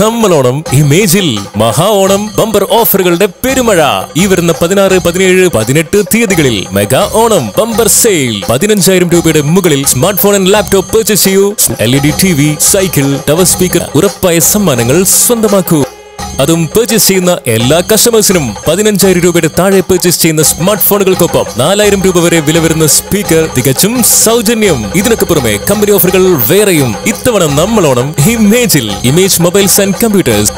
നമ്മളോണം ഇമേജിൽ മഹാ ഓണം ബമ്പർ ഓഫറുകളുടെ പെരുമഴ. ഈ വരുന്ന പതിനാറ് പതിനേഴ് പതിനെട്ട് തീയതികളിൽ മെഗാ ഓണം ബമ്പർ സെയിൽ. പതിനഞ്ചായിരം രൂപയുടെ മുകളിൽ smart phone and laptop purchase ചെയ്യൂ. L E D T V cycle tower speaker ഉറപ്പായ സമ്മാനങ്ങൾ സ്വന്തമാക്കൂ. അതും പർച്ചേസ് ചെയ്യുന്ന എല്ലാ കസ്റ്റമേഴ്സിനും പതിനഞ്ചായിരം രൂപയുടെ താഴെ പർച്ചേസ് ചെയ്യുന്ന സ്മാർട്ട് ഫോണുകൾക്കൊപ്പം നാലായിരം രൂപ വരെ വില വരുന്ന സ്പീക്കർ തികച്ചും സൗജന്യം. ഇതിനൊക്കെ പുറമെ കമ്പനി ഓഫറുകൾ വേറെയും. ഇത്തവണ നമ്മളോണം ഇമേജിൽ ഇമേജ് മൊബൈൽസ് ആൻഡ് കമ്പ്യൂട്ടേഴ്സ്